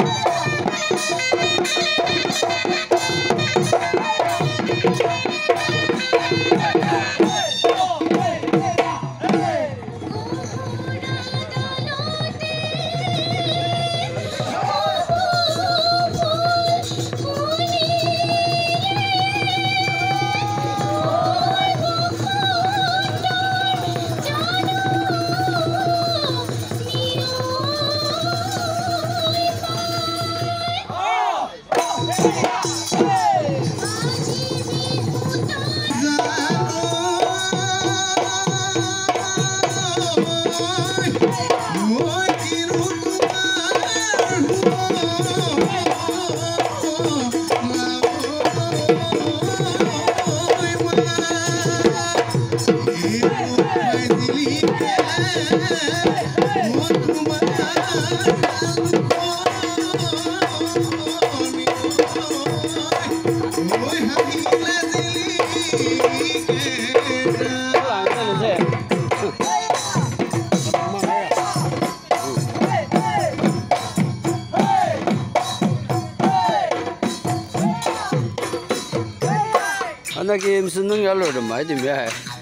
Yeah. Hai.